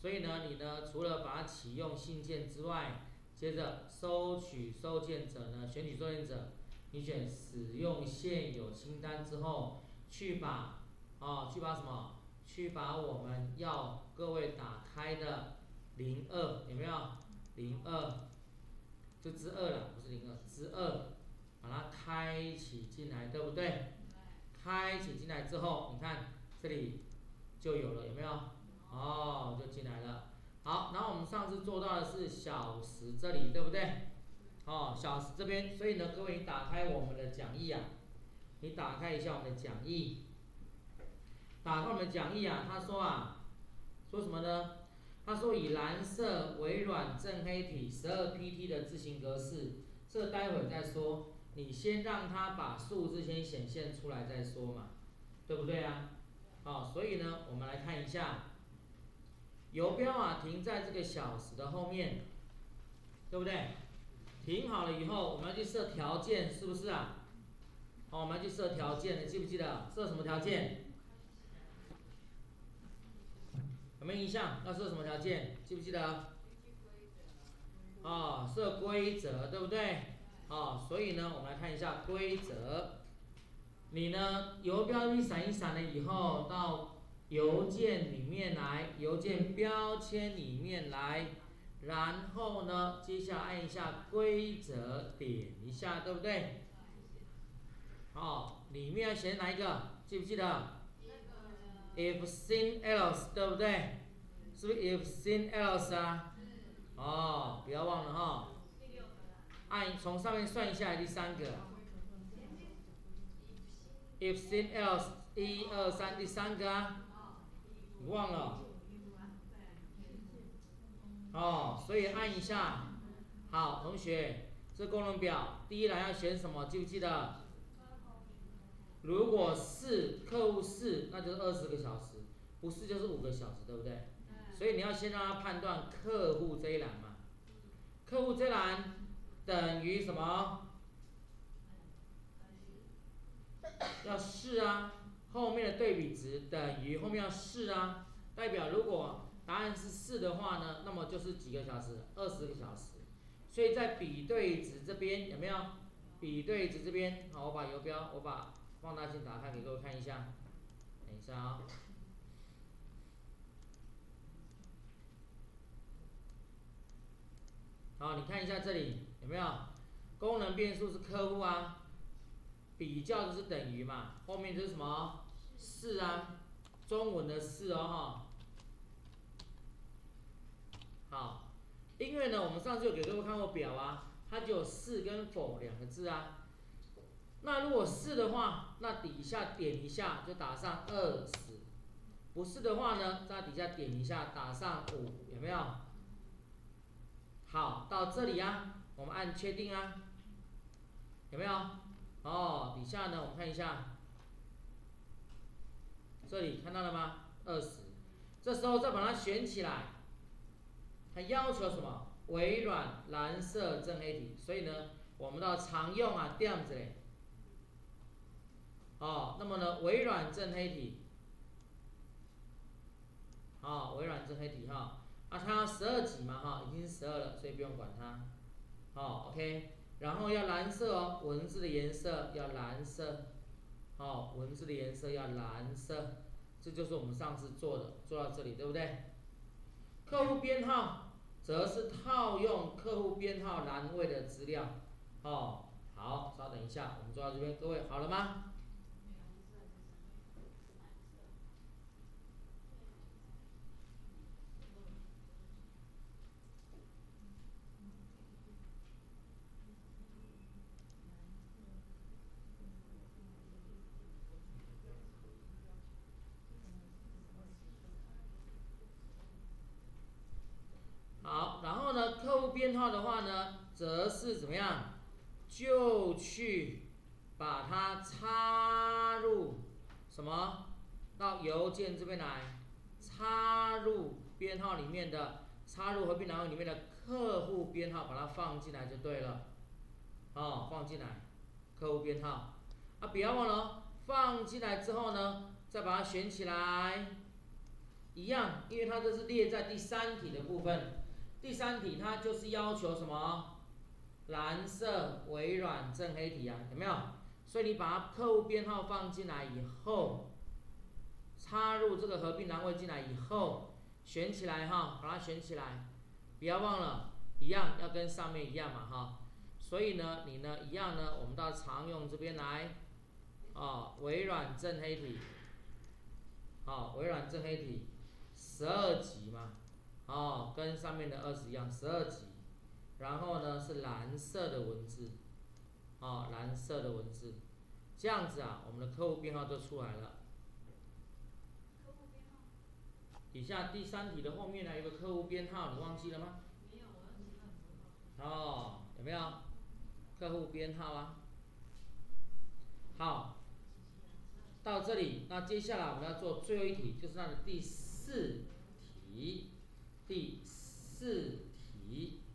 所以呢，你呢除了把它启用信件之外，接着收取收件者呢，选取收件者，你选使用现有清单之后，去把哦，去把什么？去把我们要各位打开的零二有没有？零二，就之二了，不是零二，之二，把它开启进来，对不对？开启进来之后，你看这里就有了，有没有？哦，就进来了。好，然后我们上次做到的是小时这里，对不对？哦，小时这边，所以呢，各位你打开我们的讲义啊，你打开一下我们的讲义，打开我们的讲义啊，他说啊，说什么呢？他说以蓝色微软正黑体十二 PT 的字形格式，这待会再说。你先让他把数字先显现出来再说嘛，对不对啊？好，所以呢，我们来看一下，游标啊停在这个小时的后面，对不对？停好了以后，我们要去设条件，是不是啊？好，我们要去设条件，你记不记得设什么条件？有没有印象？要设什么条件？记不记得？啊，设规则，对不对？啊，所以呢，我们来看一下规则。你呢，游标一闪一闪了以后，到邮件里面来，邮件标签里面来，然后呢，接下来按一下规则，点一下，对不对？好，里面要写哪一个？记不记得？If seen else，对不对？是不是 if seen else 啊？哦，不要忘了哈。按从上面算一下，第三个。If seen else，一二三，第三个啊，忘了？哦，所以按一下。好，同学，这功能表第一栏要选什么？记不记得？如果是客户是，那就是二十个小时；不是就是五个小时，对不对？所以你要先让他判断客户这一栏嘛。客户这一栏。等于什么？要是啊，后面的对比值等于后面要是啊，代表如果答案是是的话呢，那么就是几个小时，二十个小时。所以在比对值这边有没有？比对值这边，好，我把游标，我把放大镜打开给各位看一下。等一下啊。好，你看一下这里。有没有功能变数是客户啊？比较的是等于嘛？后面就是什么？是啊，中文的是哦哈。好，因为呢，我们上次有给各位看过表啊，它就有是跟否两个字啊。那如果是的话，那底下点一下就打上二十；不是的话呢，在底下点一下打上五，有没有？好，到这里呀。我们按确定啊，有没有？哦，底下呢，我们看一下，这里看到了吗？二十，这时候再把它选起来，它要求什么？微软蓝色正黑体，所以呢，我们到常用啊这样子嘞。哦，那么呢，微软正黑体，哦，微软正黑体哈，啊，它十二级嘛哈，已经十二了，所以不用管它。好，OK，然后要蓝色哦，文字的颜色要蓝色，好，文字的颜色要蓝色，这就是我们上次做的，做到这里对不对？客户编号则是套用客户编号栏位的资料，哦，好，稍等一下，我们做到这边，各位好了吗？编号的话呢，则是怎么样？就去把它插入什么？到邮件这边来，插入编号里面的，插入合并栏里面的客户编号，把它放进来就对了。哦，放进来，客户编号。啊，不要忘了，放进来之后呢，再把它选起来。一样，因为它这是列在第三题的部分。第三题它就是要求什么？蓝色微软正黑体啊，有没有？所以你把客户编号放进来以后，插入这个合并栏位进来以后，选起来哈，把它选起来，不要忘了，一样要跟上面一样嘛哈。所以呢，你呢一样呢，我们到常用这边来，哦，微软正黑体，好，微软正黑体，十二级嘛，哦，跟上面的二十一样，十二级。然后呢是蓝色的文字，哦，蓝色的文字，这样子啊，我们的客户编号就出来了。客户编号。底下第三题的后面呢有个客户编号，你忘记了吗？没有，我要记很多。哦，有没有？客户编号啊。好，到这里，那接下来我们要做最后一题，就是它的第四第四题。